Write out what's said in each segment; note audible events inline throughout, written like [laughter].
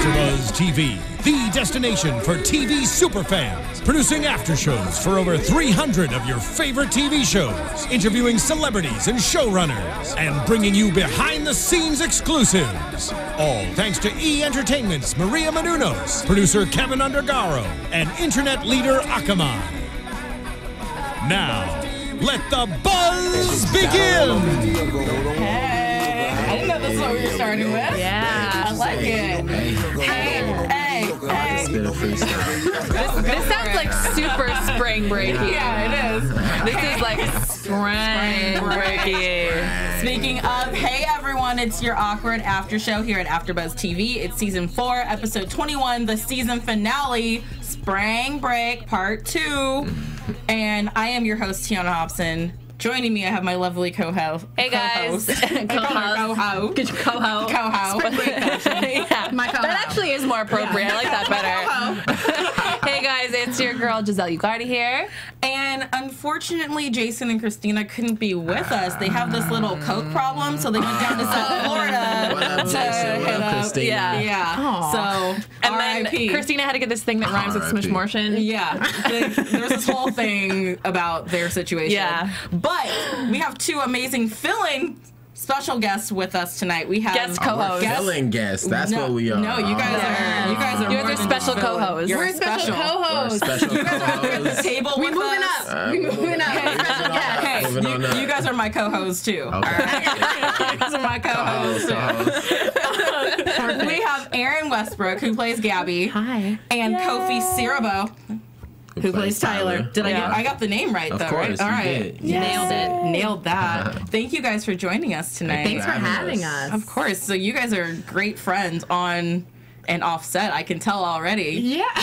AfterBuzz TV, the destination for TV superfans, producing after shows for over 300 of your favorite TV shows, interviewing celebrities and showrunners, and bringing you behind-the-scenes exclusives. All thanks to E Entertainment's Maria Menounos, producer Kevin Undergaro, and internet leader Akamai. Now, let the buzz begin. Hey, I didn't know this is what we were starting with. Yeah. I like it. Hey, hey, hey. Spit a freestyle. This sounds like super [laughs] spring break. Yeah, it is. This is like spring breaky. Speaking of, hey everyone, it's your awkward after show here at AfterBuzz TV. It's season four, episode 21, the season finale, Spring Break Part Two, and I am your host Tiana Hobson. Joining me, I have my lovely co-host. Hey guys, co-host. [laughs] [laughs] co-host, co-host. yeah, [laughs] My co-host. that actually is more appropriate. I like that better. Girl Giselle Ugardi here. And unfortunately, Jason and Christina couldn't be with ah. us. They have this little coke problem, so they went down to South [laughs] Florida What up, to Jason? What hit up, up. Christina? Yeah. Yeah. So, And R.I.P. then Christina had to get this thing that rhymes with R.I.P. smush motion. Yeah, They- there was this whole thing about their situation. Yeah. but we have two amazing fill-in special guests with us tonight. We have Guest co-host. Guest- Filling guests. That's no, what we are. No, you guys Yeah. are. You guys are. You guys are than special co-hosts. You're We're special. We're special the co-hosts. table We with moving us. up. Uh, we moving up. Hey, Moving on you, up. [laughs] you guys are my co-hosts too. Okay. All right? you guys are my co-hosts. too. we have Erinn Westbrook who plays Gabby, Hi. and Kofi Siriboe who plays Tyler. Did I get? I got the name right Of though, course, right? All you right, did. You nailed it. Nailed that. Thank you guys for joining us tonight. Thanks for having having us. us. Of course. So you guys are great friends on and offset. I can tell already. Yeah. [laughs]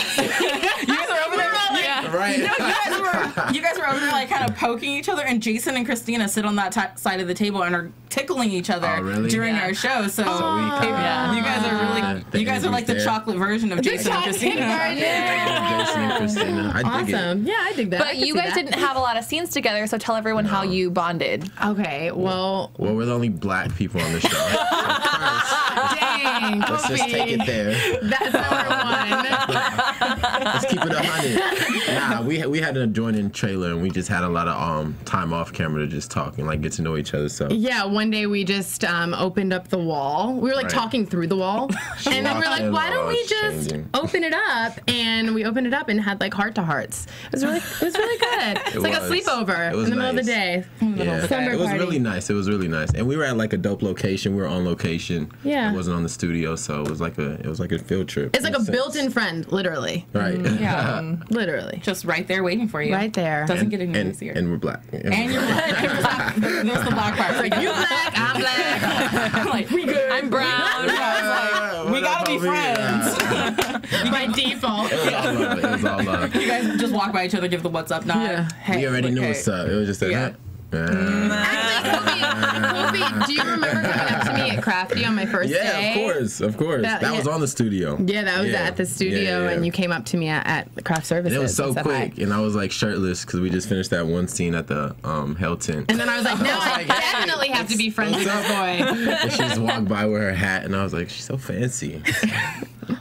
You guys are over there. Like, Yeah. Right. No, you guys were you guys were over there like kind of poking each other, and Jason and Christina sit on that ti side of the table and are tickling each other Oh, really? during Yeah. our show. So, So we hey, kinda- you guys are really you guys are like the chocolate version of Jason and Christina. version. Jason and Christina. I dig it. Awesome. Yeah, I dig that. But you guys that. didn't have a lot of scenes together, so tell everyone how you bonded. Okay, well, Well, we're the only black people on the show. [laughs] dang. Let's just take it there. That's number one. [laughs] Let's keep it a hundred. Nah, we we had an adjoining trailer and we just had a lot of um time off camera to just talk and like get to know each other. So Yeah, one day we just um, opened up the wall. We were like Right. talking through the wall. [laughs] and then we we're like, why don't we just changing. open it up? And we opened it up and had like heart to hearts. It was really it was really [laughs] good. It's like was. a sleepover It was in the middle of the day. yeah, Slumber it was party. really nice. It was really nice, and we were at like a dope location. We were on location. Yeah. it wasn't on the studio, so it was like a it was like a field trip. It's like a built-in friend, literally. Right. Mm, yeah, [laughs] Literally. just right there waiting for you. Right there. Doesn't get any and, easier. and we're black. And you're black. [laughs] There's black- [laughs] There's the black part. Like, you black, I'm black. I'm like, we good. I'm brown. Yeah, it's like, we gotta be friends. By default. It was all love. It was all love. you guys just walk by each other, give the what's up nod. Yeah. Hey, We already knew okay. what's up. It was just a Yeah. Actually, Kobe, Kobe, do you remember coming up to me at Crafty on my first Yeah, day? Yeah, of course, of course. That- That, was on the studio. Yeah, that was Yeah. at the studio, Yeah, yeah, and you came up to me at, at the craft services. And it was so and said hi. quick, and I was like shirtless because we just finished that one scene at the um, Hilton. And then I was like, [laughs] no, I definitely have to be friends with this boy. [laughs] and she just walked by with her hat, and I was like, she's so fancy. [laughs]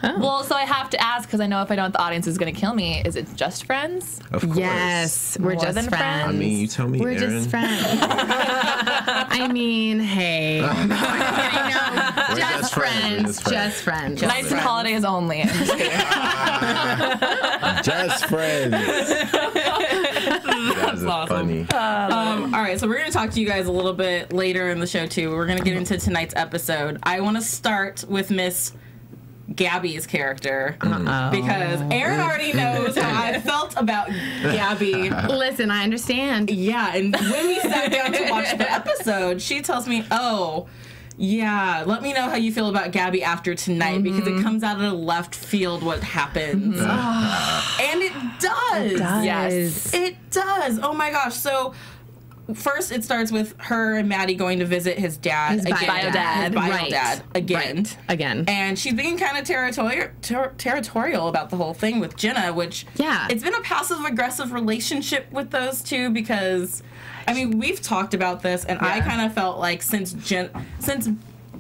Well, so I have to ask because I know if I don't, the audience is going to kill me. Is it just friends? Of course. Yes, we're More just than friends. friends? I mean, you tell me, We're Erinn. Just friends. I mean, hey. No, I'm kidding, no. Just, just friends, friends. we're just Just friends. Nights and holidays only. Just kidding. [laughs] Just friends. That's awesome. funny. Um, all right, so we're going to talk to you guys a little bit later in the show too. We're going to get into tonight's episode. I want to start with Miss Gabby's character mm-hmm. oh. because Erinn already knows how I [laughs] felt about Gabby. Listen, I understand. Yeah, and when we sat down to watch the episode, she tells me, "Oh, yeah, let me know how you feel about Gabby after tonight because it mm-hmm. comes out of the left field what happens." Mm-hmm. and it does. does. Yes. It does. Oh my gosh. So first it starts with her and Matty going to visit his dad His again. bio dad. His bio Right. dad again. Right. Again. And she's being kind of territorial, ter- territorial about the whole thing with Jenna, which Yeah. it's been a passive aggressive relationship with those two because, I mean, we've talked about this, and I kind of felt like since Jen, since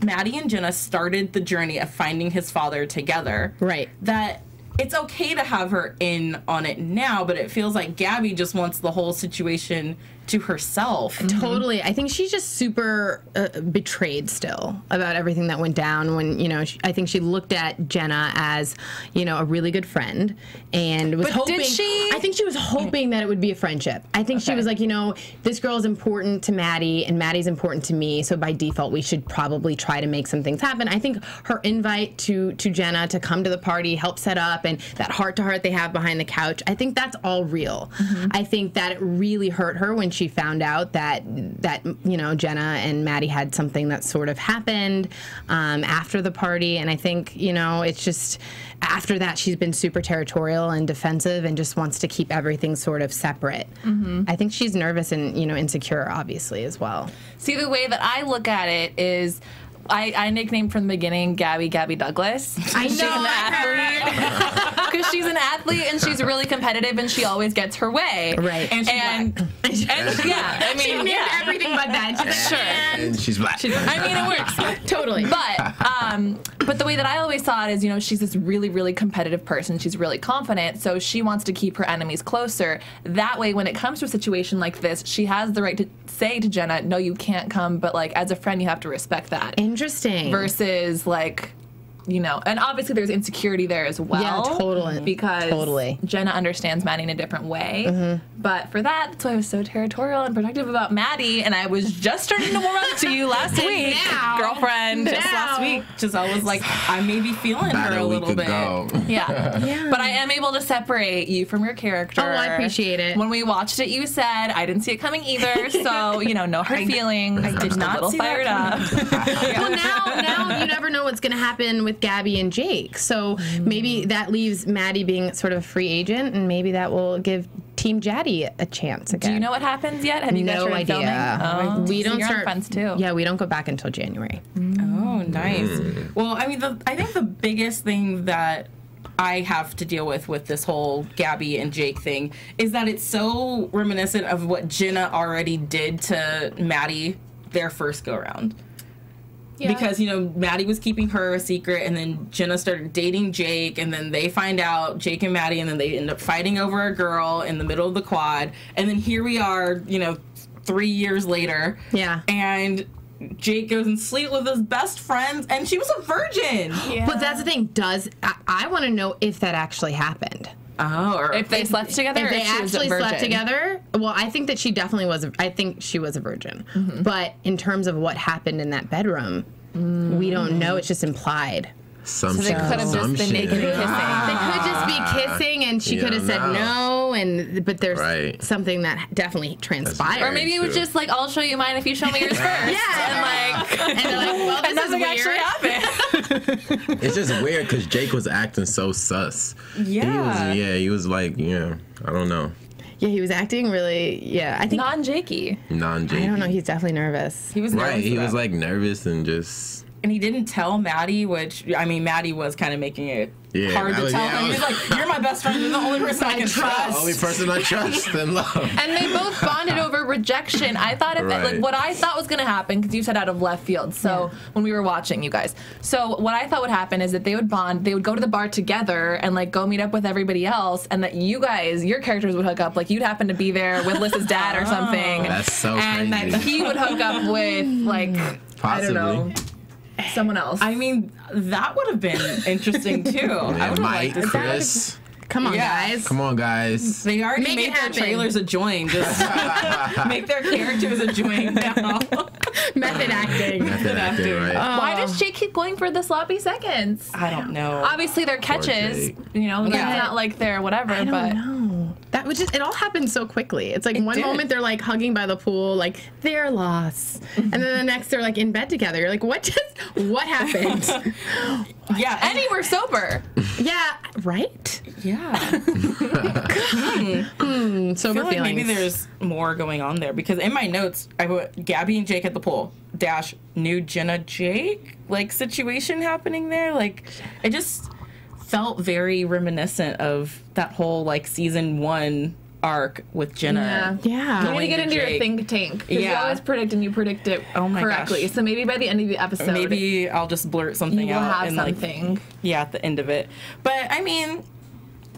Matty and Jenna started the journey of finding his father together, Right. that it's okay to have her in on it now, but it feels like Gabby just wants the whole situation to herself. Totally. I think she's just super uh, betrayed still about everything that went down when, you know, she, I think she looked at Jenna as, you know, a really good friend and was But hoping. did she- I think she was hoping that it would be a friendship. I think she was like, you know, this girl is important to Matty and Matty's important to me. So by default, we should probably try to make some things happen. I think her invite to, to Jenna to come to the party, help set up, and that heart to heart they have behind the couch, I think that's all real. I think that it really hurt her when she found out that that you know Jenna and Matty had something that sort of happened um, after the party, and I think you know it's just after that she's been super territorial and defensive and just wants to keep everything sort of separate. I think she's nervous and you know insecure, obviously as well. See, the way that I look at it is. I, I nicknamed from the beginning Gabby Gabby Douglas. I She's an athlete because [laughs] she's an athlete and she's really competitive and she always gets her way. Right. And she's And, [laughs] and yeah, I She mean, named yeah. everything but that. She's like, Sure. And she's black. I mean, it works. [laughs] totally. But um, but the way that I always saw it is, you know, she's this really, really competitive person. She's really confident, so she wants to keep her enemies closer. That way, when it comes to a situation like this, she has the right to say to Jenna, "No, you can't come." But like, as a friend, you have to respect that. Interesting. Versus like. You know, and obviously there's insecurity there as well. Yeah, totally. Because Totally. Mm-hmm. Jenna understands Matty in a different way. But for that, that's why I was so territorial and protective about Matty. And I was just starting to warm up to you last [laughs] week, now- girlfriend. Just last week, Giselle was like, I may be feeling About her a a week little bit. ago. Yeah. [laughs] Yeah. But I am able to separate you from your character. Oh, I appreciate it. When we watched it, you said I didn't see it coming either. So you know, no hard feelings. I did am not a little that fired up. well now now you never know what's going to happen with Gabby and Jake. So maybe mm. that leaves Matty being sort of a free agent, and maybe that will give Team Jatty a chance again. Do you know what happens yet? Have you guys no started idea. Oh, oh we don't you're start Friends too. Yeah, we don't go back until January. Mm. Oh, nice. Mm. Well, I mean, the, I think the biggest thing that I have to deal with with this whole Gabby and Jake thing is that it's so reminiscent of what Jenna already did to Matty their first go round. Because you know Matty was keeping her a secret, and then Jenna started dating Jake, and then they find out Jake and Matty, and then they end up fighting over a girl in the middle of the quad, and then here we are, you know, three years later, Yeah. and Jake goes and sleep with his best friends, and she was a virgin. [gasps] But that's the thing. Does I, I want to know if that actually happened? Oh, or If they slept together, If they actually slept together, well, I think that she definitely was. A, I think she was a virgin. Mm-hmm. But in terms of what happened in that bedroom, we don't know. It's just implied. Some So they could have just been naked and kissing. They could just be kissing, and she You could have said know. no. And but there's Right. something that definitely transpired. Or maybe it was True. just like, I'll show you mine if you show me yours [laughs] first. Yeah. And like, [laughs] and they're like, well, this [laughs] and is nothing weird. actually happened. It's just weird because Jake was acting so sus. Yeah. He was, yeah, he was like, yeah, I don't know, Yeah, he was acting really. Yeah, I think. Non Jakey. Non Jakey. I don't know. He's definitely nervous. he was nervous Right, he was like nervous and just. And he didn't tell Matty, which I mean, Matty was kind of making it Yeah, hard I to was- tell yeah, I him. He's like, "You're my best friend. You're the only person I can The trust." only person I trust and love. And they both bonded over rejection. I thought if Right. like what I thought was going to happen because you said out of left field. So when we were watching you guys, so what I thought would happen is that they would bond. They would go to the bar together and like go meet up with everybody else, and that you guys, your characters would hook up. Like you'd happen to be there with Lys's dad or [laughs] oh. something. That's so and crazy. that he would hook up with like Possibly. I don't know someone else. I mean, that would have been interesting too. [laughs] I Yeah, would have liked to that. Chris. Come on, Yeah. guys. Come on, guys. They already Make made their happen. trailers a join. Just [laughs] make their characters a join now. [laughs] Method acting. Method acting, right? Oh. Why does Jake keep going for the sloppy seconds? I don't know. Obviously, they're catches. You know, that's Yeah. not like they're whatever. I don't but know. That which is it all happens so quickly. It's like one did. moment they're like hugging by the pool, like their loss, mm-hmm. and then the next they're like in bed together. You're like, what just what happened? [laughs] Yeah, And you were sober. yeah, right. yeah. [laughs] Hmm, sober I feel like feelings. maybe there's more going on there because in my notes I put Gabby and Jake at the pool dash new Jenna Jake like situation happening there. Like it just felt very reminiscent of that whole like season one arc with Jenna. Yeah. yeah. You need to get to into your think tank. Because you Yeah. always predict and you predict it Oh my correctly. gosh. So maybe by the end of the episode, Maybe I'll just blurt something you will out have and like something. yeah at the end of it. But I mean,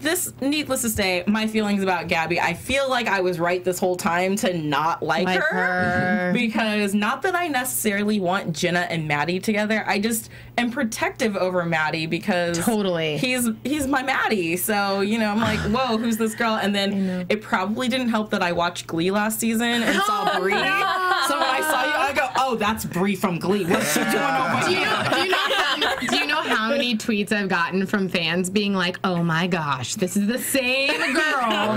this needless to say, my feelings about Gabby. I feel like I was right this whole time to not like, Like her. because not that I necessarily want Jenna and Matty together. I just am protective over Matty because Totally. he's he's my Matty. So you know I'm like, [sighs] whoa, who's this girl? And then it probably didn't help that I watched Glee last season and saw [laughs] Bree. Oh, that's Bree from Glee. What's she doing over Do you, here? know, do, you know how, [laughs] do you know how many tweets I've gotten from fans being like, "Oh my gosh, this is the same girl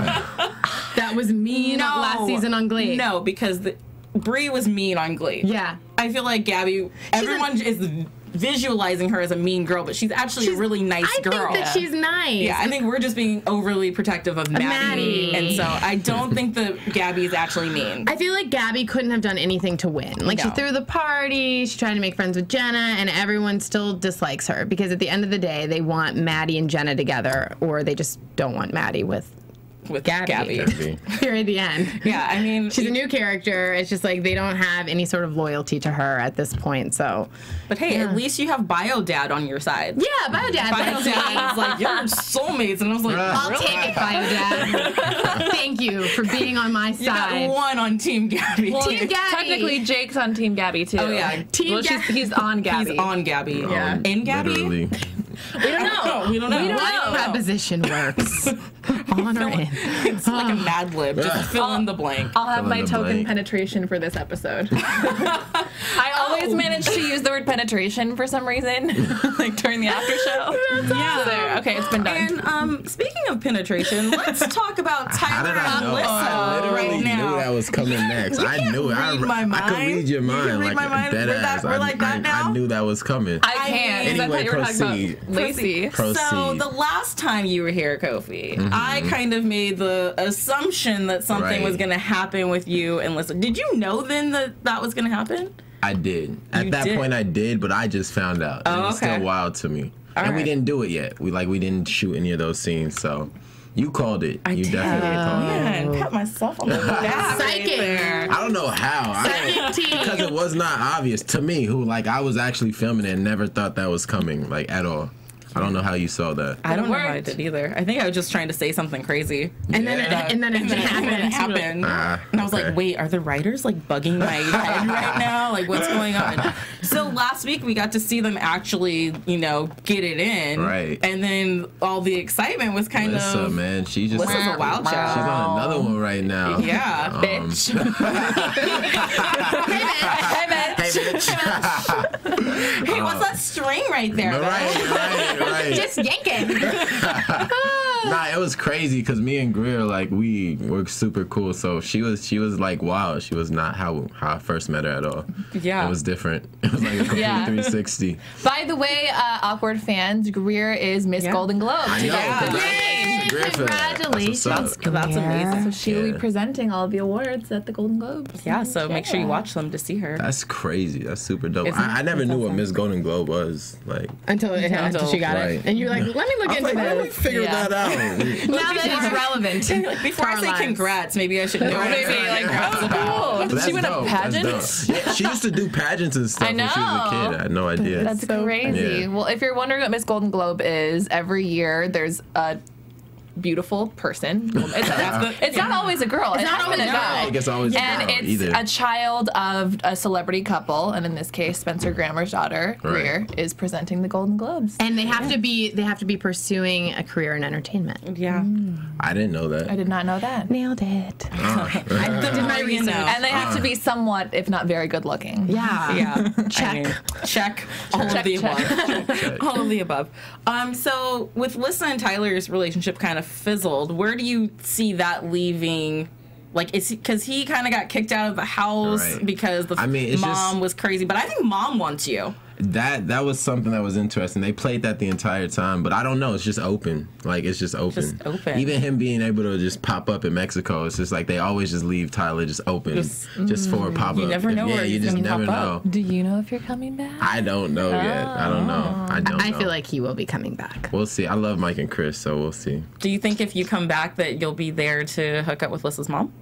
that was mean last season on Glee"? No, because the, Bree was mean on Glee. Yeah. I feel like Gabby. everyone is visualizing her as a mean girl, but she's actually a really nice I girl. I think that she's nice. yeah, I think we're just being overly protective of Matty, Matty. and so I don't think that Gabby is actually mean. I feel like Gabby couldn't have done anything to win. Like she threw the party, she tried to make friends with Jenna, and everyone still dislikes her because at the end of the day, they want Matty and Jenna together, or they just don't want Matty with with Gabby. Gabby. Gabby. [laughs] [laughs] here at the end. Yeah, I mean, She's a new character. It's just like they don't have any sort of loyalty to her at this point. So, but hey, at least you have Bio Dad on your side. yeah, Bio Dad. Bio Dad is like, you're [laughs] soulmates, and I was like, I'll really? take it, Bio Dad. Thank you for being on my You got one on Team Gabby. Team Gabby. Technically, Jake's on Team Gabby too. Oh, yeah. Team well, Gabby. he's on Gabby. He's on Gabby. Yeah. In Gabby? Literally. We don't know. We don't know. What preposition works? [laughs] on or in? It's like a Mad Lib. Just fill in the blank. I'll have Fill in my the token blank. penetration for this episode. [laughs] I always manage to use the word penetration for some reason, [laughs] like during the after show. Yeah. So, okay, it's been done. And um, speaking of penetration, let's [laughs] talk about How Tyler did I and know? I Alyssa literally right now. knew that was coming next. I can't knew it. I, read re- my I could mind. read your You mind can read like my mind? We're that- ass. we're I, like that I, now? I knew that was coming. I can't. Is that Anyway, you were talking proceed. about? Lacey. Proceed. So the last time you were here, Kofi, mm-hmm. I kind of made the assumption that something Right. was going to happen with you and Alyssa. Did you know then that that was going to happen? I did. At You that did. point, I did, but I just found out. Oh, it was oh, okay. still wild to me. And we didn't do it yet. We like we didn't shoot any of those scenes. So you called it. you did. definitely called it. Man, pat myself on the [laughs] back. right Psychic. there. I don't know how. I don't- Psychic [laughs] tea. because it was not obvious to me. Who like I was actually filming it and never thought that was coming like at all. I don't know how you saw that. I don't know how I worked. did either. I think I was just trying to say something crazy. And then, Yeah. it, and then it And then happened. happened. Ah, and I was okay. like, wait, are the writers like bugging my head right now? [laughs] Like, what's going on? So last week we got to see them actually, you know, get it in. Right. And then all the excitement was kind Alyssa, of. man, she just Alyssa's a wild child. She's on another one right now. Yeah, Um, Bitch. [laughs] [laughs] Hey, man. hey, bitch. Hey, bitch. Hey, what's that string right there? right, right, right. Just yanking. [laughs] nah, it was crazy because me and Greer like we were super cool. So she was she was like wow. She was not how how I first met her at all. Yeah. it was different. [laughs] It was like a complete Yeah. 360. By the way, uh, awkward fans, Greer is Miss Yeah. Golden Globe. I know. Today. Congratulations to Greer. That's what's That's amazing. So she will Yeah. be presenting all the awards at the Golden Globes. Yeah, so make sure you watch them to see her. That's crazy. That's super dope. Isn't- I, I never it's knew what. Miss Golden Globe was. Like, Until, it, until she got Right. it. And you're like, let me look I into like, let me figure Yeah. that out. [laughs] Now that it's relevant. [laughs] Like, before I say lives. congrats, maybe I should [laughs] know. Maybe like, oh, about. cool. But Did that's she win a dope. That's pageant? she used to do pageants and stuff when she was a kid. I had no idea. That's So crazy. Well, if you're wondering what Miss Golden Globe is, every year there's a beautiful person. [laughs] Well, It's, it's, it's not always a girl. It's not not always a a girl. guy. I guess always a and girl, it's either. a child of a celebrity couple, and in this case, Spencer Grammer's daughter, Right. Greer, is presenting the Golden Globes. And they have to be they have to be pursuing a career in entertainment. Yeah. I didn't know that. I did not know that. Nailed it. [laughs] I did my research. And they have to be somewhat, if not very good looking. Yeah. Yeah. Check. I mean, [laughs] check. All Check, of the check. above. all of the above. Um, so with Lissa and Tyler's relationship kind of of fizzled. Where do you see that leaving? Like, is because he, kind of got kicked out of the house Right. because the I mean, mom just- was crazy. But I think mom wants you. That that was something that was interesting. They played that the entire time, but I don't know. It's just open. Like it's just open. Just open. Even him being able to just pop up in Mexico, it's just like they always just leave Tyler just open, Just- just, for a mm, pop up. You never know yeah, where you he's just never know. up. Do you know if you're coming back? I don't know yet. I don't know. Oh. I don't. I know. feel like he will be coming back. we'll see. I love Mike and Chris, so we'll see. Do you think if you come back that you'll be there to hook up with Lissa's mom?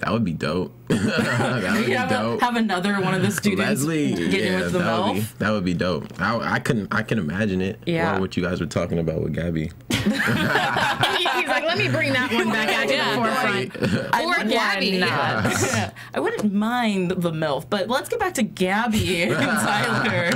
That would be dope. [laughs] that would [laughs] be have, a- have another one of the [laughs] students Leslie, getting yeah, with the that would be that would be dope. I, I can I can imagine it. Yeah. Or what you guys were talking about with Gabby. He's like, let me bring that one back out to Yeah. the forefront. [laughs] I Or wouldn't Gabby. mind. [laughs] I wouldn't mind the MILF, but let's get back to Gabby and [laughs] Tyler.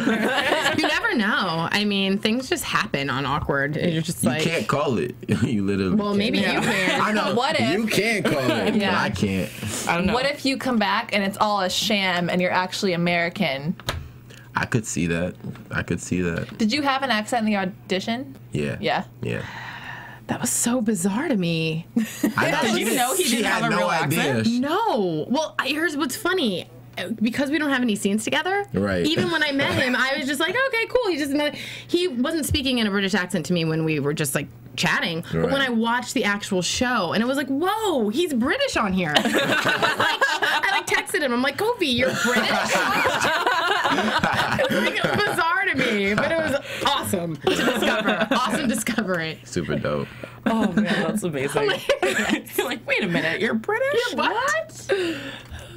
You never know. I mean, things just happen on awkward. You're just like. You can't call it. you literally. well, can't. maybe Yeah. you can. I know. What if- you can call it? but Yeah. I can't. I don't know. What if you come back and it's all a sham and you're actually American? I could see that. I could see that. Did you have an accent in the audition? Yeah. Yeah. Yeah. That was so bizarre to me. [laughs] I know. Did you know he She didn't have a no real idea. accent? No. Well, here's what's funny. Because we don't have any scenes together, Right. Even when I met [laughs] him, I was just like, okay, cool. He just he wasn't speaking in a British accent to me when we were just like chatting. But when I watched the actual show, and it was like, whoa, he's British on here. [laughs] like, I like texted him. I'm like, Kofi, you're British. it was like bizarre to me, but it was awesome [laughs] to discover. Awesome discovery. Super dope. Oh man, that's amazing. [laughs] You're like, wait a minute, you're British? What?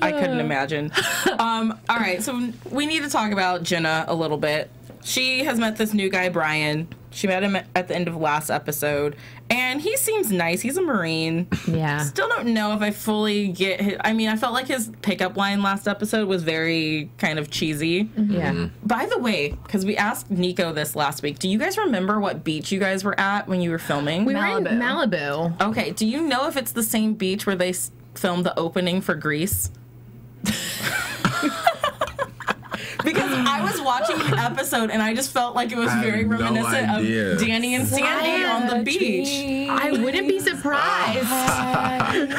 I couldn't imagine. [laughs] Um, all right, so we need to talk about Jenna a little bit. She has met this new guy, Brian. She met him at the end of last episode, and he seems nice. He's a Marine. Yeah. Still don't know if I fully get his. I mean, I felt like his pickup line last episode was very kind of cheesy. Mm-hmm. Yeah. Mm-hmm. By the way, because we asked Nico this last week, do you guys remember what beach you guys were at when you were filming? We were in Malibu. Okay, do you know if it's the same beach where they filmed the opening for Grease? Because I was watching the episode and I just felt like it was I very have no reminiscent of Danny and Sandy on the beach. I wouldn't be surprised. [laughs]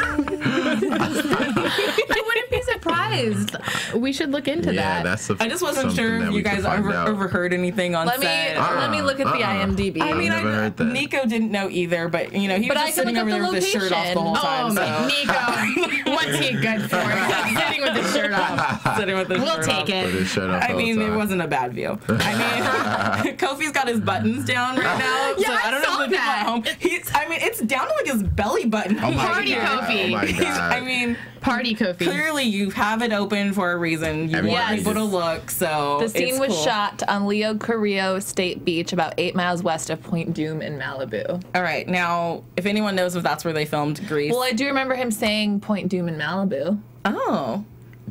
I wouldn't be surprised. We should look into Yeah, that. that's. A, I just wasn't sure if you guys find ever out. overheard anything on Let me set. let me uh-uh, look at the Uh-uh. IMDb. I mean, never I, heard that. Nico didn't know either, but you know, he But was I just sitting over up there the with his shirt off the whole location. time. oh, so. Nico, [laughs] what's he good for? [laughs] Sitting with his shirt off. sitting with his We'll shirt take off. Put it. his shirt off I mean, it wasn't a bad view. I mean, [laughs] [laughs] Kofi's got his buttons down right now, Yeah, so I I don't know saw if the people that. at home. He's, I mean, it's down to like his belly button. Oh my Party God. Kofi. Oh my He's- god. I mean, Party Kofi. clearly you have it open for a reason. You Everybody want people to just- look, so The scene it's was cool. shot on Leo Carrillo State Beach, about eight miles west of Point Dume in Malibu. All right, now if anyone knows if that's where they filmed Grease, Well, I do remember him saying Point Dume in Malibu. oh,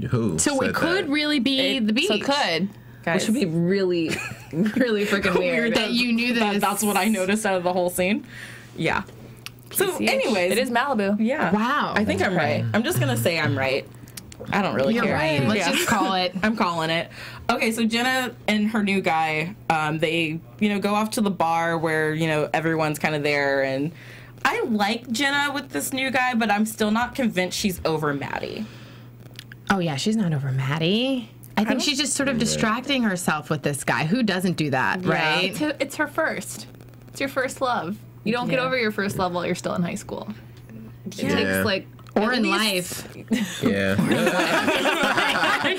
Who? so it said could that? really be It- the beach. So it could. guys, Which would be really, [laughs] really freaking [laughs] weird. that you knew that, this. that's what I noticed out of the whole scene. Yeah. So, PCH. anyways, it is Malibu. Yeah. Wow. I think I'm right. I'm just gonna say I'm right. I don't really You're care. right. Let's Yeah. just call it. [laughs] I'm calling it. Okay, so Jenna and her new guy, um, they you know go off to the bar where you know everyone's kind of there, and I like Jenna with this new guy, but I'm still not convinced she's over Matty. Oh yeah, she's not over Matty. I think don't- she's just sort of distracting herself with this guy. Who doesn't do that, right? It's, her- it's her first. It's your first love. You don't get over your first love while you're still in high school. It Yeah. takes like Or at in least- life. Yeah. [laughs] [laughs] I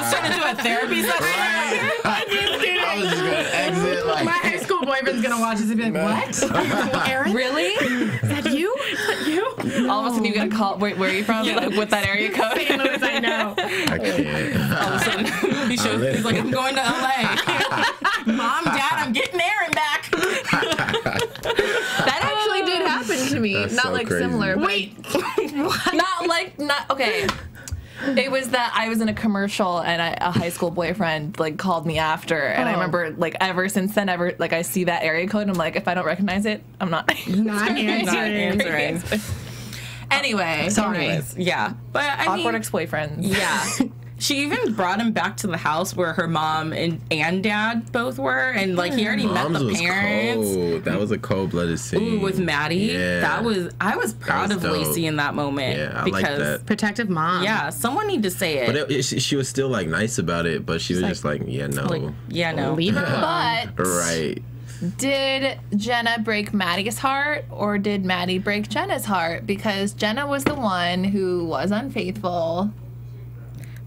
was trying oh, to do a therapy session. I was just gonna exit like. My high school boyfriend's gonna watch this and be like, "What? [laughs] Erinn? Really? Is that you? [laughs] you? All of a sudden you get a call. Wait, where are you from? Like with that area code. St. Louis, I know. I can't. [laughs] All of a sudden, [laughs] he shows, he's like, I'm going to LA. Mom, Dad, I'm getting Erinn back. That actually did happen to me. That's not so like crazy. similar. but Wait, not like not okay. It was that I was in a commercial and I, a high school boyfriend like called me after, and I Oh. remember like ever since then, ever like I see that area code, and I'm like, if I don't recognize it, I'm not. not Not answering. Answering. anyway, Sorry. Anyways, yeah. But I awkward mean, ex-boyfriends. yeah. [laughs] She even brought him back to the house where her mom and, and dad both were, and like he already met Mom's the was parents. cold. That was a cold blooded scene. Ooh, with Matty, Yeah. that was I was proud was of dope. Lacey in that moment Yeah, I because like that. Protective mom. yeah, someone need to say it. But it, it, she, she was still like nice about it, but she was just like, yeah, no. like, yeah, no. Leave her [laughs] alone. But right. Did Jenna break Matty's heart or did Matty break Jenna's heart? Because Jenna was the one who was unfaithful.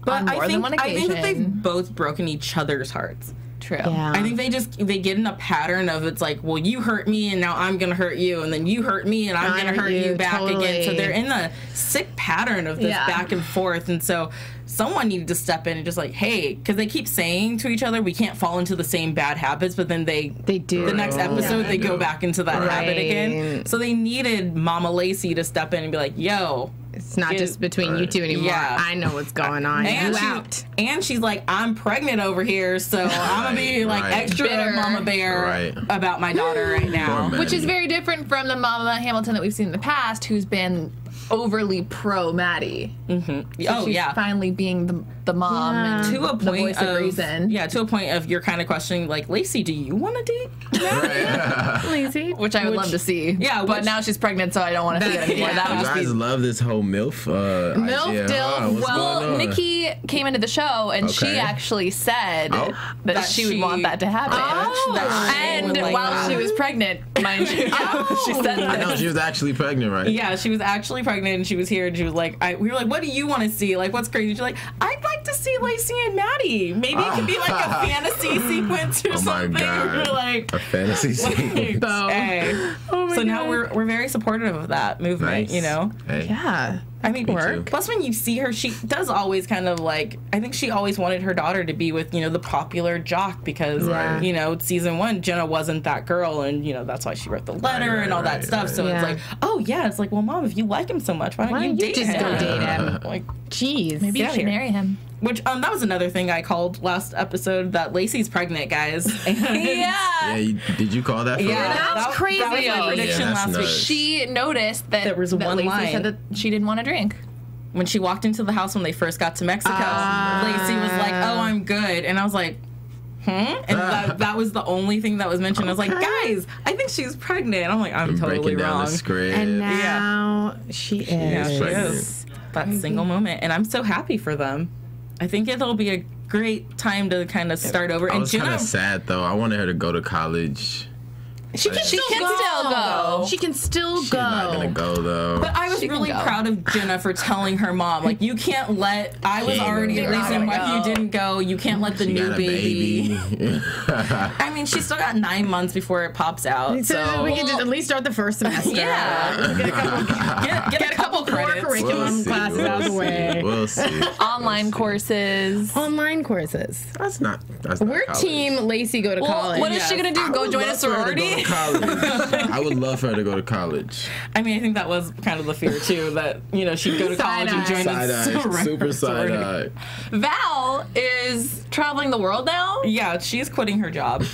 But on I think I think that they've both broken each other's hearts. True. Yeah. I think they just they get in a pattern of it's like, well, you hurt me and now I'm gonna hurt you, and then you hurt me and I'm I gonna hurt hurt you, you, back again. So they're in a sick pattern of this Yeah. back and forth, and so someone needed to step in and just like, hey, because they keep saying to each other, we can't fall into the same bad habits, but then they They do. the next episode they go back into that habit again. So they needed Mama Lacey to step in and be like, yo. It's not Get- just between you two anymore. Yeah. I know what's going on. And you she's, out. and she's like, I'm pregnant over here, so [laughs] I'm gonna be like right. extra Bitter. mama bear Right. about my daughter right now. Which is very different from the Mama Hamilton that we've seen in the past, who's been overly pro Matty. oh she's yeah. finally being the, the mom Yeah. and to a the point voice of, of, reason. yeah, to a point of you're kind of questioning like Lacey, do you want to date? Lazy. [laughs] Which I would love to see. Yeah, but which- now she's pregnant, so I don't want to see it anymore. Yeah. That would You guys be love this whole MILF uh, MILF idea, Dill. huh? Well, going? Nikki came into the show and she actually said Oh. that, That she would want that to happen. Oh. That she and like while that. she was pregnant, mind you, [laughs] [laughs] she said I know that. she was actually pregnant, right? Yeah, she was actually pregnant and she was here and she was like, I, we were like, what do you want to see? Like, what's crazy? She's like, I'd like to see Lacey and Matty. Maybe it could be like a [laughs] fantasy sequence or Oh my something. [laughs] god. We were like, a fantasy [laughs] scene. hey. Oh so now we're we're very supportive of that movement, Nice. you know? Hey. Yeah. I mean, too. plus when you see her, she does always kind of like. I think she always wanted her daughter to be with you know the popular jock because Right. you know season one Jenna wasn't that girl, and you know that's why she wrote the letter right, and all that stuff. right. So Yeah. it's like, oh yeah, it's like, well, mom, if you like him so much, why don't, Why you, don't you date just him? go date him? Like, Jeez. Maybe you should here. marry him. Which um that was another thing I called last episode that Lacey's pregnant, guys. [laughs] And- Yeah, you, did you call that? For Yeah, real? That was That was crazy. my prediction Yeah, that's last week. She noticed that There was that one Lacey line. said that she didn't want to drink. when she walked into the house when they first got to Mexico, Lacey was like, "Oh, I'm good," and I was like, "Hmm," and that, that was the only thing that was mentioned. I was like, "Guys, I think she's pregnant." I'm like, "I'm totally breaking down wrong." the script. And now she is. Yeah, she is. That single moment, and I'm so happy for them. I think it'll be a great time to kind of start over. I And was kind of sad though. I wanted her to go to college. She can, She still, can go. still go. She can still She's go. not gonna go though. But I was She can really go. proud of Jenna for telling her mom, like, you can't let. I was She already gonna the go. reason why Not you gonna didn't go. You can't let the she new got a baby. baby. [laughs] I mean, she's still got nine months before it pops out. So, So, we can just at least start the first [laughs] semester. yeah, get a couple, get, get a couple core credits. curriculum We'll see, classes we'll out of the way. We'll see. Online courses. Online courses. That's not. That's not We're college. team Lacey go to Well, college. what is she gonna do? I Go would join a love for her to sorority? Go [laughs] to college. I would love for her to go to college. I mean, I think that was kind of the fear too that you know she'd go to college and join Side-eye. a eye, soror- [laughs] super side eye. Val is traveling the world now. Yeah, she's quitting her job.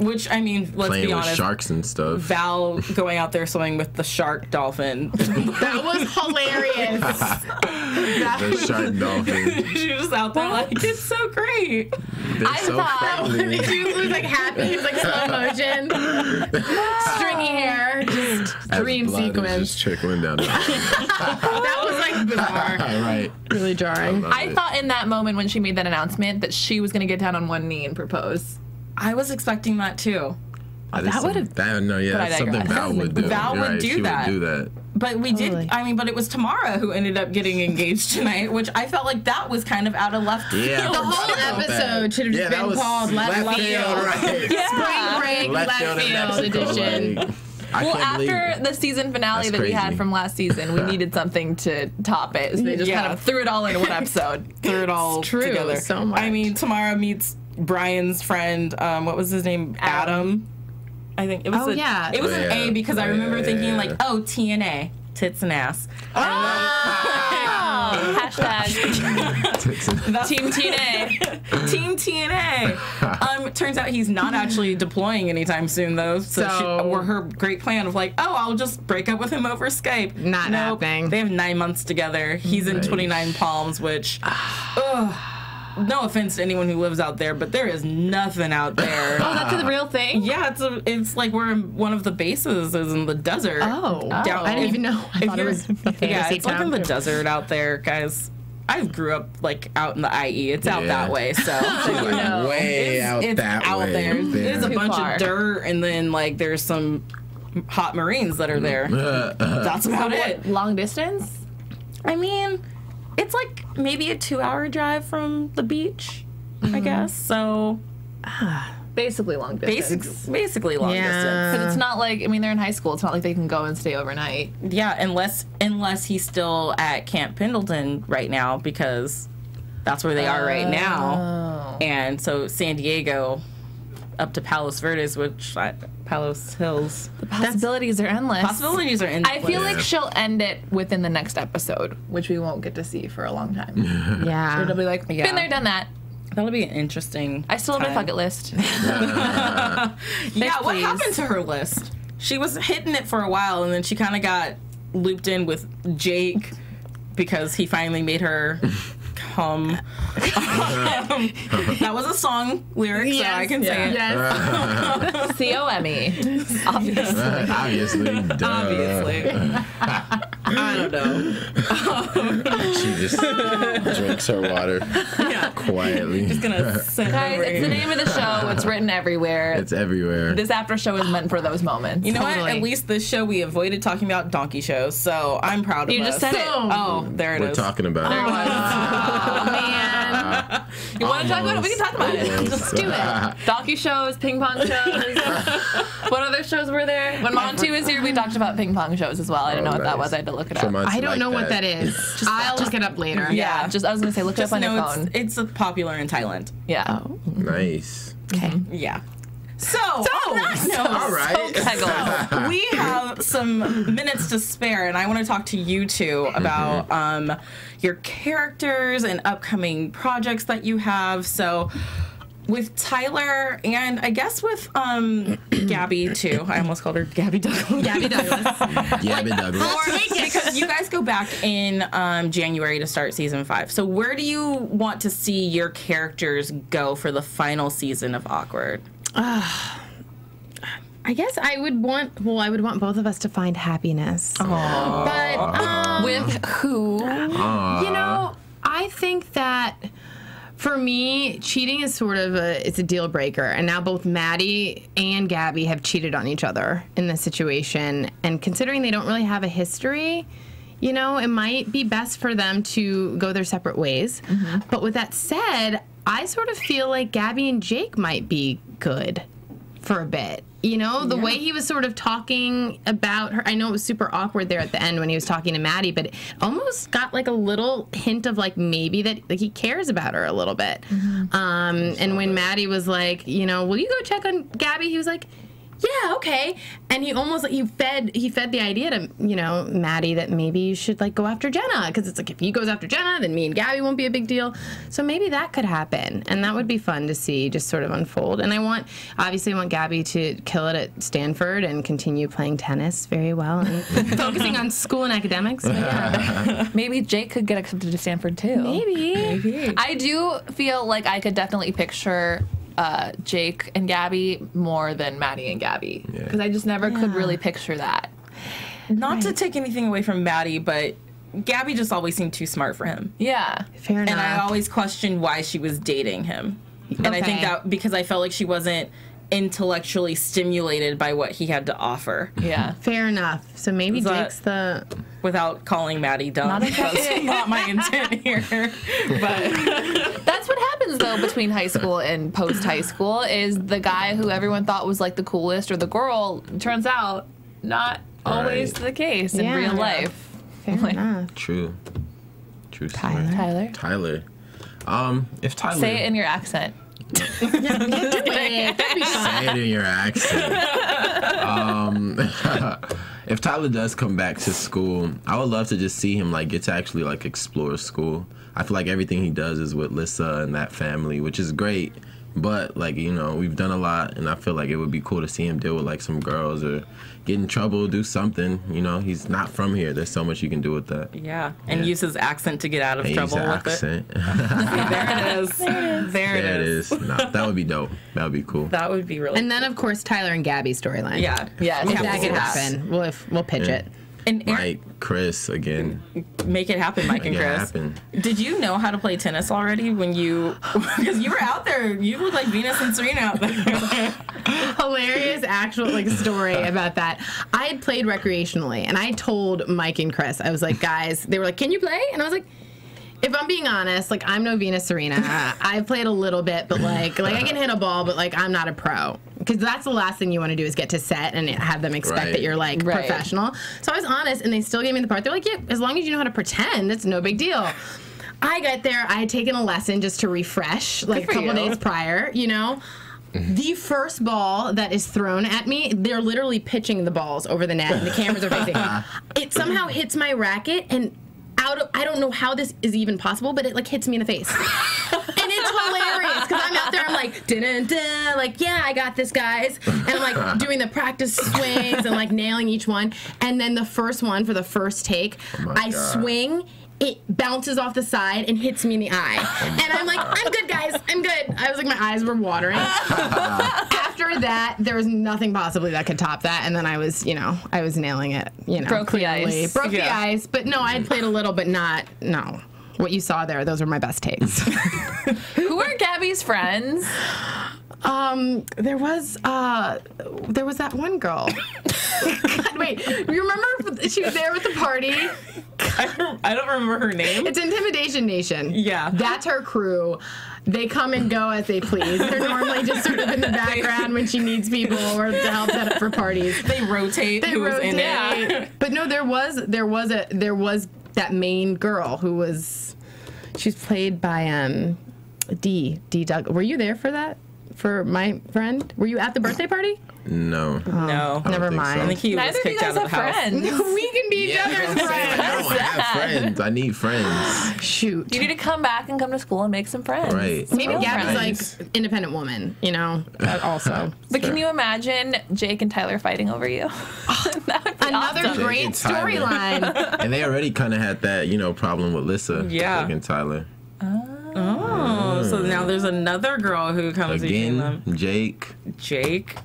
Which I mean, let's Playing be with honest. sharks and stuff. Val going out there swimming with the shark dolphin. [laughs] that was hilarious. [laughs] the shark dolphin. [laughs] she was out there like it's so great. They're I so thought- friendly. she was like happy. It was like slow motion. Stringy hair. Just As dream blood is sequence. Just trickling down. the That was like bizarre. right. Really jarring. Love I thought in that moment when she made that announcement that she was gonna get down on one knee and propose. I was expecting that too. That, that would've- That, no, yeah, that's something digress. Val would do. Val would right, do she that. Would do that. But we Totally. did. I mean, but it was Tamara who ended up getting engaged [laughs] tonight, which I felt like that was kind of out of left Yeah. The whole episode should have just Yeah, that been was called Left, left Field. field, right? [laughs] Spring break Left Left, field in Field Mexico, edition. like, I Well, can't believe after it. the season finale That's that we had crazy. from last season, we [laughs] needed something to top it. So they just Yeah. kind of threw it all into one episode. Threw it all It's true, together. so much. I mean, Tamara meets Brian's friend. Um, what was his name? Adam. I think it was. Oh, a, yeah. It was Oh, an yeah. A because I Oh, remember yeah, thinking yeah, like, oh, TNA, tits and ass. Oh! [laughs] Hashtag Team TNA. [laughs] Team TNA. Um, turns out he's not actually deploying anytime soon, though. So, she, or her great plan of like, oh, I'll just break up with him over Skype. Not Nope. happening. They have nine months together. He's in 29 Palms, which, ugh, no offense to anyone who lives out there, but there is nothing out there. [laughs] Oh, that's the uh, real thing? Yeah, it's a, it's like where one of the bases is in the desert. Oh. oh, Down- I didn't even know. I if thought it was a [laughs] yeah, fantasy it's like in the desert out there, guys. I grew up like out in the IE. It's out Yeah. that way, so [laughs] No. Way it's, out it's that out way. there. There's a Too bunch far. of dirt, and then like there's some hot Marines that are there. That's about it. Long distance? I mean, it's like maybe a two-hour drive from the beach, Mm-hmm. I guess. So [sighs] Basically long distance. basic, basically long Yeah. distance. Because it's not like, I mean, they're in high school. It's not like they can go and stay overnight. Yeah, unless unless he's still at Camp Pendleton right now because that's where they are right now. And so San Diego up to Palos Verdes, which I, Palos Hills. The possibilities are endless. Possibilities are endless. I feel like Yeah. she'll end it within the next episode, which we won't get to see for a long time. [laughs] yeah. It'll be like, Yeah. been there, done that. that'll be an interesting. I still have my time. bucket list. [laughs] Yeah, what happened to her list? She was hitting it for a while, and then she kind of got looped in with Jake because he finally made her [laughs] come. [laughs] Um, that was a song lyric, so I can say it. Yes. [laughs] C O M E. [laughs] Obviously. Obviously. Obviously. I don't know. She just drinks her water Yeah. quietly. Gonna send Guys, over it's the name of the show. It's written everywhere. It's everywhere. this after show is meant for those moments. You know what? At least this show we avoided talking about donkey shows, so I'm proud of You us. just said it. Oh, there it is. We're talking about it it. Oh, man. You want to talk about it? We can talk about it. Almost. Let's do it. [laughs] Donkey shows, ping pong shows. what other shows were there? When Monty was here, we talked about ping pong shows as well. I didn't know oh, what that was. I had to look it up. months I don't like know what that is. [laughs] I'll look it up later. Yeah, just I was gonna say, look it Just up on your phone. it's, it's popular in Thailand. yeah. Nice. Okay. Yeah. So, on that note, All right. Kegels. [laughs] we have some minutes to spare, and I want to talk to you two about um, your characters and upcoming projects that you have. So, with Tyler and I guess with um, [clears throat] Gabby too. I almost called her Gabby Douglas. Gabby [laughs] Douglas. Gabby Douglas. because you guys go back in um, January to start season five. So where do you want to see your characters go for the final season of Awkward? [sighs] I guess I would want. Well, I would want both of us to find happiness. But um, With who? you know, I think that for me, cheating is sort of a it's a deal breaker. And now both Matty and Gabby have cheated on each other in this situation. And considering they don't really have a history, you know, it might be best for them to go their separate ways. Mm-hmm. But with that said, I sort of feel like Gabby and Jake might be good for a bit. You know, the way he was sort of talking about her. I know it was super awkward there at the end when he was talking to Matty, but it almost got like a little hint of like maybe that like he cares about her a little bit. Um, and when Matty was like, you know, will you go check on Gabby? He was like, yeah, okay. And he almost he fed he fed the idea to you know Matty that maybe you should like go after Jenna because it's like if he goes after Jenna, then me and Gabby won't be a big deal. So maybe that could happen, and that would be fun to see just sort of unfold. And I want obviously I want Gabby to kill it at Stanford and continue playing tennis very well and [laughs] focusing on school and academics. Yeah. [laughs] Maybe Jake could get accepted to Stanford too. Maybe. I do feel like I could definitely picture uh, Jake and Gabby more than Matty and Gabby because I just never could really picture that. Not to take anything away from Matty, but Gabby just always seemed too smart for him. Yeah. Fair enough. And I always questioned why she was dating him. And I think that because I felt like she wasn't intellectually stimulated by what he had to offer Yeah. Fair enough. So maybe that- Jake's the without calling Matty dumb. Not [laughs] That's not my intent here. But That's what happens though between high school and post high school is the guy who everyone thought was like the coolest or the girl turns out not always Right. the case in real life. fair Like- enough. True. True story. Tyler. Tyler, Tyler. Um, if Tyler say it in your accent. [laughs] [laughs] Wait, that'd be say it in your accent. um, if Tyler does come back to school, I would love to just see him like get to actually like explore school. I feel like everything he does is with Lissa and that family, which is great. But like you know, we've done a lot, and I feel like it would be cool to see him deal with like some girls or get in trouble, do something. You know, he's not from here. There's so much you can do with that. Yeah, and Yeah. use his accent to get out of And use trouble the with it. accent. [laughs] [laughs] There it is. There it there it is. is. No, that would be dope. That would be cool. That would be really. And then of course Tyler and Gabby storyline. yeah, Yes. We If have that could happen, we'll if, we'll pitch Yeah. it. And Erinn, Mike, Chris again. make it happen, Mike and Make it Chris. happen. Did you know how to play tennis already when you? [laughs] Because you were out there. You were like Venus and Serena out there. [laughs] hilarious actual like story about that. I had played recreationally, and I told Mike and Chris, I was like, guys, they were like, "Can you play?" And I was like. If I'm being honest, like I'm no Venus Serena. [laughs] I've played a little bit, but like like I can hit a ball, but like I'm not a pro. Because that's the last thing you want to do is get to set and have them expect Right. that you're like Right. professional. So I was honest, and they still gave me the part. They're like, yeah, as long as you know how to pretend, it's no big deal. I got there. I had taken a lesson just to refresh, like a couple you. days prior. You know, the first ball that is thrown at me, they're literally pitching the balls over the net, and the cameras are facing. [laughs] it somehow hits my racket and. Out of, I don't know how this is even possible, but it like hits me in the face, [laughs] and it's hilarious because I'm out there. I'm like, dun dun dun, like yeah, I got this, guys, and I'm like [laughs] doing the practice swings and like nailing each one, and then the first one for the first take, oh my I God. swing it bounces off the side and hits me in the eye. And I'm like, I'm good, guys. I'm good. I was like, my eyes were watering. [laughs] After that, there was nothing possibly that could top that. And then I was, you know, I was nailing it. You know, Broke the clearly. ice. Broke the Yeah. ice. But no, I had played a little, but not, no. What you saw there, those were my best takes. [laughs] Who are Gabby's friends? [laughs] um, there was, uh, there was that one girl. [laughs] God, wait, you remember she was there with the party? I don't, remember her name. It's Intimidation Nation. Yeah. That's her crew. They come and go as they please. They're normally just sort of in the background when she needs people or to help set up for parties. They rotate They who was in rotate. it. But no, there was there was a there was that main girl who was she's played by um D D Doug. Were you there for that? For my friend? Were you at the birthday party? No. No, oh, I don't Never think mind. I think he was Neither of you kicked out guys of the have house. friends. we can be each other's friends. I'm friends. don't have friends. I need friends. Shoot. You need to come back and come to school and make some friends. Right. Maybe Oh, Gabby's nice. like independent woman, you know, that [laughs] also. But can you imagine Jake and Tyler fighting over you? [laughs] that would be Another awesome. great storyline. [laughs] and they already kind of had that, you know, problem with Lissa. Yeah. Jake and Tyler. Oh, so now there's another girl who comes between Again, them. Jake. Jake.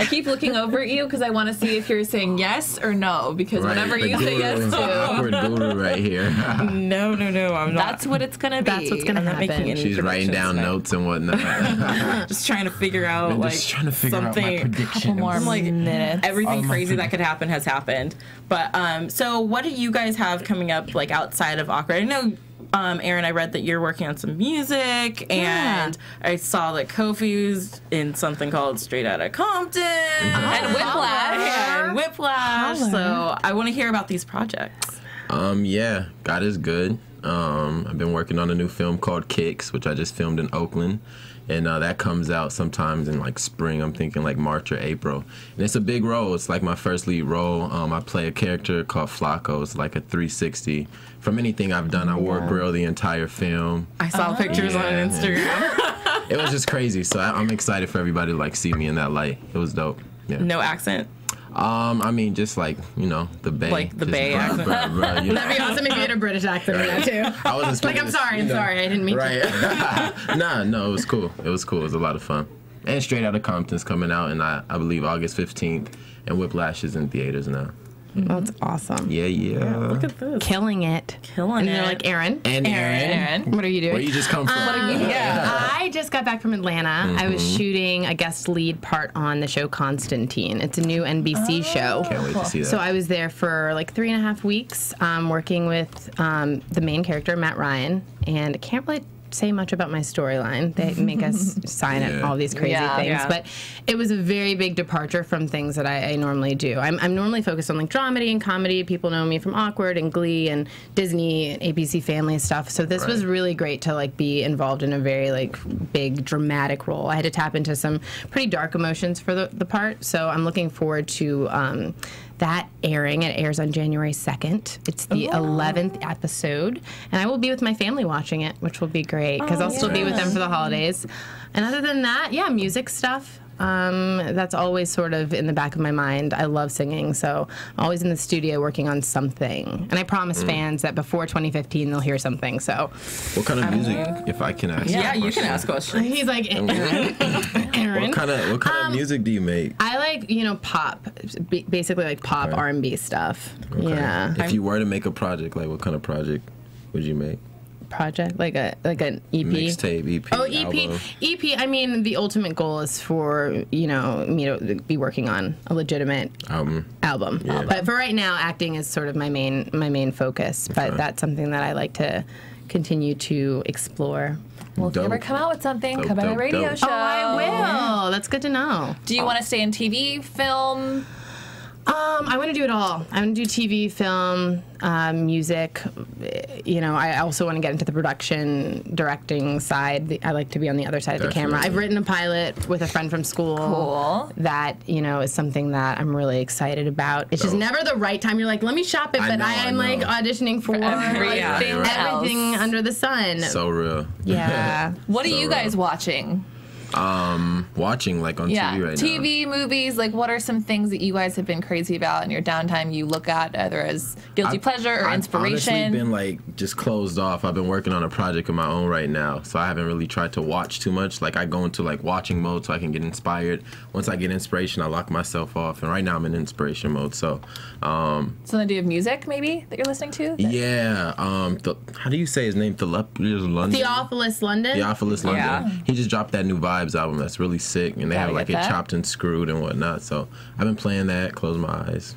I keep looking over at you because I want to see if you're saying yes or no. Because Right, whatever the you say yes to, Awkward guru right here. [laughs] [laughs] No, no, no. I'm not. that's what it's gonna be. That's what's gonna I'm happen. She's writing down tonight. notes and whatnot. [laughs] Just trying to figure out I'm like just trying to figure something. out my prediction. more I'm like minutes. everything Oh, my crazy that could happen has happened. But um, so what do you guys have coming up like outside of awkward? I know. Um, Erinn, I read that you're working on some music, and I saw that Kofi's in something called Straight Outta Compton and Whiplash. and Whiplash. So I want to hear about these projects. Um, yeah, God is good. Um, I've been working on a new film called Kicks, which I just filmed in Oakland, and uh, that comes out sometimes in like spring. I'm thinking like March or April, and it's a big role. It's like my first lead role. Um, I play a character called Flaco. It's like a 360 from anything I've done. I wore grill the entire film. I saw pictures on Yeah. Instagram. [laughs] [laughs] It was just crazy. So I, I'm excited for everybody to like see me in that light. It was dope. Yeah. no accent. Um, I mean, just like you know, the Bay, Like the Just Bay bruh, accent. bruh, you. [laughs] That'd be awesome if you had a British accent in that too. I wasn't Like, I'm sorry, I'm know. sorry, I didn't mean to. [laughs] Nah, no, it was cool. It was cool. It was a lot of fun. And Straight Outta Compton's coming out, and I, I believe August 15th, and Whiplash is in theaters now. That's awesome. Yeah, yeah. Look at this. Killing it. Killing and it. And they're like, Erinn, and Erinn, Erinn. what are you doing? where you just come from? yeah. I just got back from Atlanta. I was Mm-hmm. shooting a guest lead part on the show Constantine. It's a new NBC show. Can't wait to see that. So I was there for like three and a half weeks, um, working with um, the main character Matt Ryan, and I can't really say much about my storyline. They make us [laughs] sign it, Yeah. all these crazy Yeah. things, Yeah. but it was a very big departure from things that I, I normally do. I'm, I'm normally focused on like dramedy and comedy. People know me from Awkward and Glee and Disney and ABC Family stuff. So this was really great to like be involved in a very like big dramatic role. I had to tap into some pretty dark emotions for the, the part. So I'm looking forward to um, that airing. It airs on January 2nd. It's the 11th episode. And I will be with my family watching it, which will be great because oh, I'll still be with them for the holidays. And other than that, yeah, music stuff. Um, that's always sort of in the back of my mind. I love singing, so I'm always in the studio working on something. And I promise mm. fans that before 2015 they'll hear something. So What kind of um, music, if I can ask? Yeah, a you can ask questions. [laughs] he's like, Erinn. [laughs] Erinn. What kind of um, what kind of music do you make? I like you know pop, basically like pop Okay. R and B stuff. Okay. Yeah, If you were to make a project, like what kind of project would you make? Project like a like an EP. Mixtape, EP, Oh, EP, album? EP. I mean, the ultimate goal is for you know me to be working on a legitimate album. album. Yeah. But for right now, acting is sort of my main my main focus. But Okay. that's something that I like to continue to explore. Well, if you ever come out with something, Dope, come on a radio dope. show. Oh, I will. That's good to know. Do you want to stay in TV, film? Um, I want to do it all. I want to do TV, film, um, music. eh, You know, I also want to get into the production, directing side. I like to be on the other side of the camera. I've written a pilot with a friend from school. Cool. That you know is something that I'm really excited about. It's just never the right time. You're like, let me shop it, I but know, I I am like auditioning for everything Yeah, you're everything else. under the sun. So real. yeah. [laughs] What are So you real. guys watching? Watching like on Yeah, TV right now. TV, movies. Like, what are some things that you guys have been crazy about in your downtime? You look at either as guilty I've- pleasure or inspiration? I've inspiration. honestly been like just closed off. I've been working on a project of my own right now, so I haven't really tried to watch too much. Like I go into like watching mode so I can get inspired. Once I get inspiration, I lock myself off. And right now I'm in inspiration mode. So, um, Something to do with music, maybe that you're listening to. yeah. Um, the, how do you say his name? Theophilus London. Theophilus London. Theophilus London. Yeah. He just dropped that new Vibes album that's really sick, and they Gotta have like it that. chopped and screwed and whatnot. So I've been playing that. Close my eyes,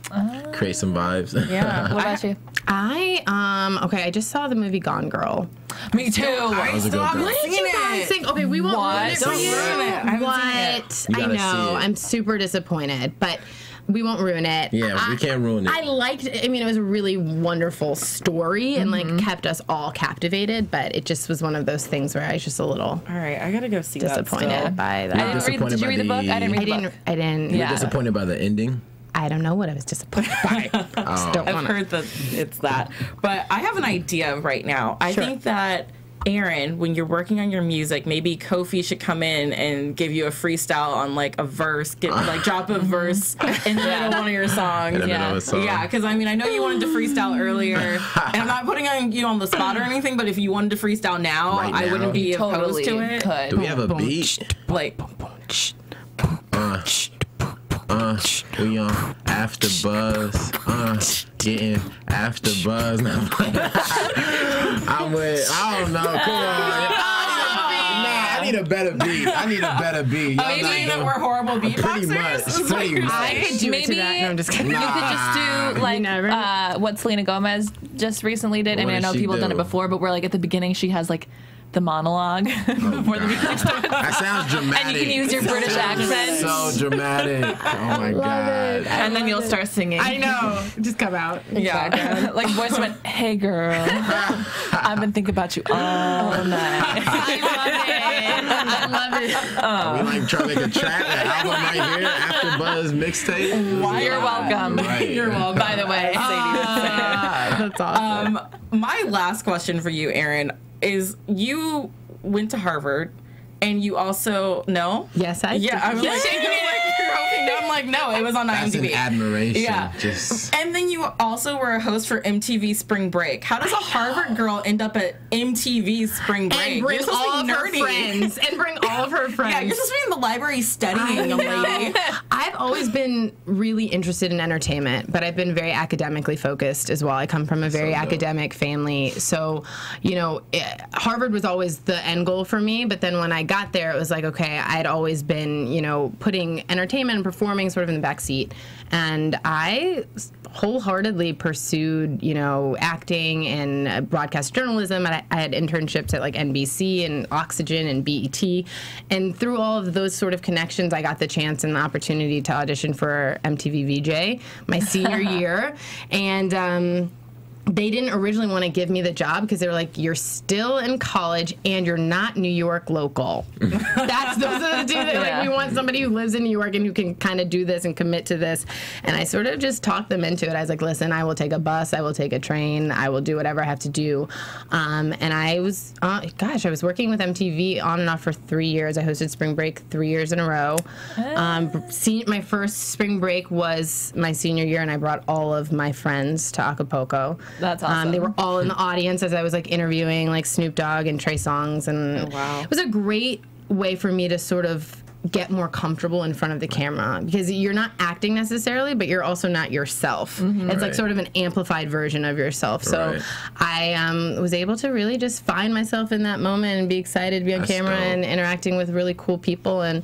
create some vibes. Yeah. What [laughs] about you? I um okay. I just saw the movie Gone Girl. Me too. I was a still haven't. What did you guys it. think? Okay, we won't What? ruin it for Don't you. ruin it. I haven't what? I know. I'm super disappointed, but we won't ruin it. Yeah, we can't ruin it. I liked. I mean, it was a really wonderful story and Mm-hmm. like kept us all captivated. But it just was one of those things where I was just a little All right, I gotta go see disappointed that. still. by I didn't read. Did you read the book? I didn't read I the didn't. book. I didn't. You yeah. Disappointed by the ending. I don't know what I was disappointed by. [laughs] Just don't I've wanna- heard that it's that. But I have an idea right now. I Sure. think that Erinn, when you're working on your music, maybe Kofi should come in and give you a freestyle on like a verse, get, [laughs] like drop a verse in the middle of one of your songs. In the middle Yeah. song. Yeah, because I mean, I know you wanted to freestyle earlier, and I'm not putting on you on the spot or anything. But if you wanted to freestyle now, Right I wouldn't be Totally opposed to it. could. Do we have a beat? Like, Uh, we on after buzz. Uh, getting after buzz. [laughs] Now I'm with. I don't know. Come on. [laughs] Nah, I need a better beat. I need a better beat. Y'all maybe not that we're horrible beatboxers. Pretty much. is what Pretty you're much. saying. I could do it to Maybe that. No, I'm just kidding. You could just do like uh, what Selena Gomez just recently did. I mean, I know people have done it before, but we're like at the beginning, she has like the monologue [laughs] oh, before the music starts. That sounds dramatic. [laughs] And you can use your British accent. So [laughs] dramatic. Oh my god. and then you'll start singing. I know. Just come out. Yeah. like voice went, "Hey girl, I've been thinking about you all night." I love it. I love it. we like trying to make a track, an album right here, After Buzz mixtape. You're welcome. Right. You're welcome. By the way, uh, That's awesome. Um, my last question for you, Erinn, is you went to Harvard and you also no? yes, I. Yeah, I'm like, Yay! you're like you're hoping no. I'm like, no, it was on That's an admiration. Yeah. Just and then you also were a host for MTV Spring Break. How does a Harvard girl end up at MTV Spring Break? and bring you're all of to be her friends. And bring all of her friends. [laughs] Yeah, you're supposed to be in the library studying, young lady. I've always been really interested in entertainment, but I've been very academically focused as well. I come from a very dope. academic family. So, you know, eh, Harvard was always the end goal for me. But then when I got there, it was like, okay, I'd always been, you know, putting entertainment and performing sort of in the back seat. And I wholeheartedly pursued, you know, acting and uh, broadcast journalism. I, I had internships at like NBC and Oxygen and BET. And through all of those sort of connections, I got the chance and the opportunity to audition for MTV VJ my senior [laughs] year. And, um, they didn't originally want to give me the job because they were like, "You're still in college and you're not New York local." [laughs] That's those are the two that Yeah. like we want somebody who lives in New York and who can kind of do this and commit to this. And I sort of just talked them into it. I was like, "Listen, I will take a bus, I will take a train, I will do whatever I have to do." Um, and I was, uh, gosh, I was working with MTV on and off for three years. I hosted Spring Break three years in a row. Um, se- my first spring break was my senior year, and I brought all of my friends to Acapulco. That's Um, they were all in the audience as I was like interviewing like Snoop Dogg and Trey Songz, and wow. it was a great way for me to sort of get more comfortable in front of the camera because you're not acting necessarily, but you're also not yourself. It's like sort of an amplified version of yourself. So Right. I um, was able to really just find myself in that moment and be excited to be on That's camera dope. and interacting with really cool people and.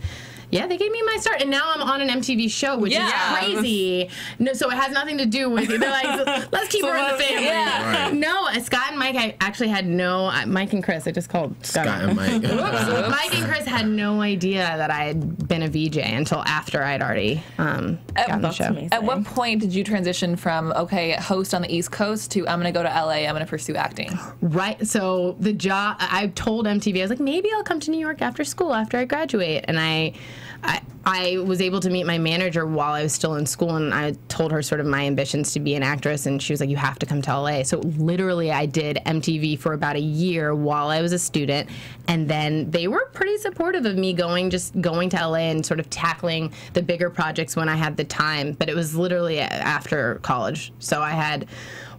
Yeah, they gave me my start, and now I'm on an MTV show, which Yeah. is crazy. No, so it has nothing to do with. They're like, [laughs] let's keep her in the family. yeah. Right. No, uh, Scott and Mike, I actually had no. uh, Mike and Chris, I just called Scott. Scott and Mike. [laughs] Mike and Chris had no idea that I had been a VJ until after I'd already um, gotten the show. amazing. At what point did you transition from okay, host on the East Coast to I'm gonna go to LA, I'm gonna pursue acting? Right. So the job, I told MTV, I was like, maybe I'll come to New York after school, after I graduate. And I, I, I was able to meet my manager while I was still in school, and I told her sort of my ambitions to be an actress, and she was like, you have to come to LA. So literally, I did MTV for about a year while I was a student, and then they were pretty supportive of me going, just going to LA and sort of tackling the bigger projects when I had the time. But it was literally after college, so I had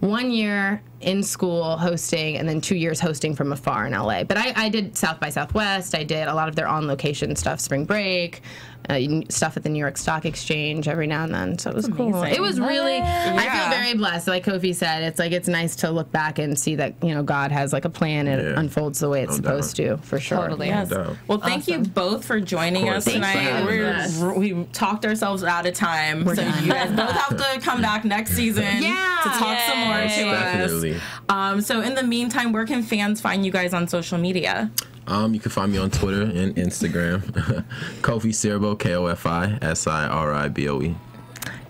one year in school hosting and then two years hosting from afar in LA. But I, I did South by Southwest. I did a lot of their on location stuff, spring break, uh, stuff at the New York Stock Exchange every now and then. So it was cool. It was really, I feel very blessed. Like Kofi said, it's like it's nice to look back and see that, you know, God has like a plan and it unfolds the way it's No supposed to, for sure. Totally. Yes. doubt. Well, thank you both for joining us tonight. Thanks for having We're, we talked ourselves out of time, so done. you guys both have to come back next season Yeah. to talk some more to Yay. us. Um, so, in the meantime, where can fans find you guys on social media? Um, you can find me on Twitter and Instagram. [laughs] Kofi Siriboe, K O F I S I R I B O E.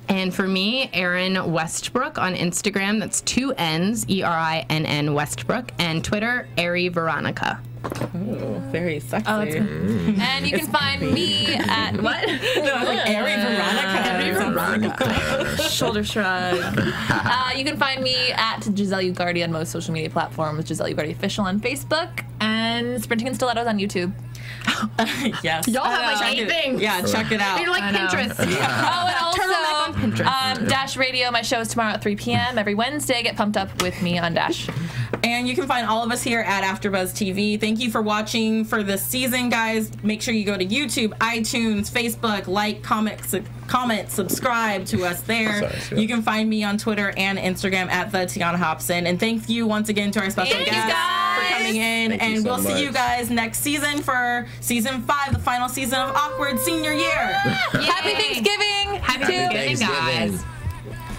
And for me, Erinn Westbrook on Instagram. That's two N's, E R I N N Westbrook. And Twitter, Ari Veronica. Ooh, very sexy. Oh, that's Mm. And you can find me at what? [laughs] Ari Veronica. Ari Veronica. [laughs] Shoulder shrug. uh, you can find me at Giselle Ugardi on most social media platforms, Giselle Ugardi Official on Facebook, and Sprinting and Stilettos on YouTube. [laughs] yes. Y'all have, like, Check eight it- things. Yeah, check it out. You're like I know. Pinterest. [laughs] Oh, and also Turtleneck on Pinterest. Um, Dash Radio. My show is tomorrow at 3 p.m. every Wednesday. Get pumped up with me on Dash. And you can find all of us here at AfterBuzz TV. Thank you for watching for this season, guys. Make sure you go to YouTube, iTunes, Facebook, like, comment, su- comment, subscribe to us there. Sorry, sorry. You can find me on Twitter and Instagram at the Tiana Hobson. And thank you once again to our special Thank guests for coming in. Thank and so we'll see you guys next season for season five, the final season of Awkward Senior Year. Happy Thanksgiving. Happy to- Thanksgiving, guys.